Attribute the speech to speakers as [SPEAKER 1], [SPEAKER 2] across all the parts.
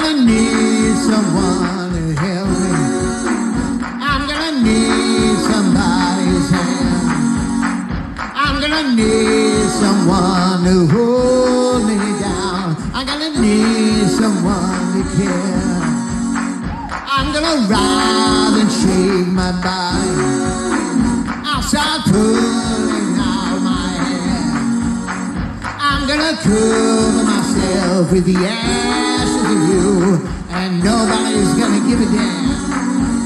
[SPEAKER 1] gonna need someone to help me. I'm gonna need somebody's hand. I'm gonna need someone to hold me down. I'm gonna need someone to care. I'm gonna rise and shake my body. I'll start pulling out my hair. I'm gonna cover my myself with the ashes of you, and nobody's gonna give a damn.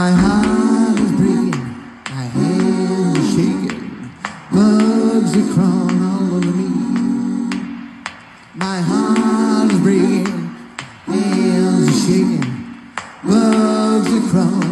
[SPEAKER 1] My heart is breaking, my hands are shaking, bugs are crawling all over me. My heart is breaking, hands are shaking, bugs are crawling.